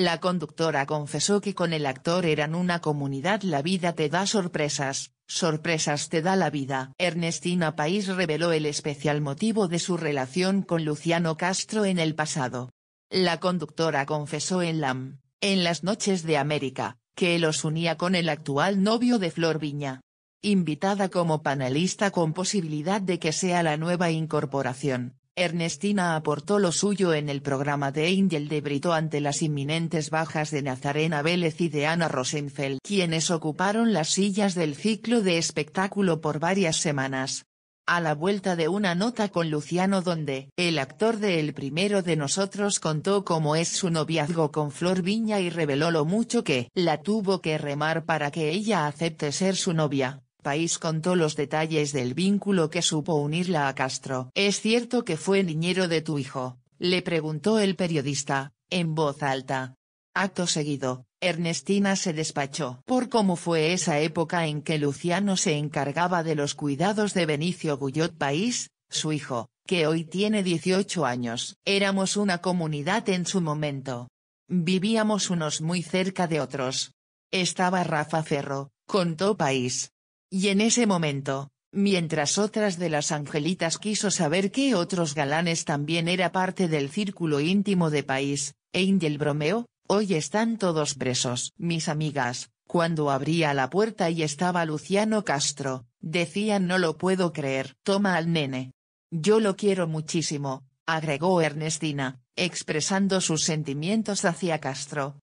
La conductora confesó que con el actor eran una comunidad La vida te da sorpresas, sorpresas te da la vida. Ernestina País reveló el especial motivo de su relación con Luciano Castro en el pasado. La conductora confesó en LAM, en las noches de América, que los unía con el actual novio de Flor Viña. Invitada como panelista con posibilidad de que sea la nueva incorporación, Ernestina aportó lo suyo en el programa de Angel de Brito ante las inminentes bajas de Nazarena Vélez y de Ana Rosenfeld quienes ocuparon las sillas del ciclo de espectáculo por varias semanas. A la vuelta de una nota con Luciano donde el actor de El primero de nosotros contó cómo es su noviazgo con Flor Viña y reveló lo mucho que la tuvo que remar para que ella acepte ser su novia. País contó los detalles del vínculo que supo unirla a Castro. ¿Es cierto que fue niñero de tu hijo?, le preguntó el periodista, en voz alta. Acto seguido, Ernestina se despachó por cómo fue esa época en que Luciano se encargaba de los cuidados de Benicio Guyot País, su hijo, que hoy tiene 18 años. Éramos una comunidad en su momento. Vivíamos unos muy cerca de otros. Estaba Rafa Ferro, contó País. Y en ese momento, mientras otras de las angelitas quiso saber qué otros galanes también era parte del círculo íntimo de País, Angel bromeó, hoy están todos presos. Mis amigas, cuando abría la puerta y estaba Luciano Castro, decían no lo puedo creer. Toma al nene. Yo lo quiero muchísimo, agregó Ernestina, expresando sus sentimientos hacia Castro.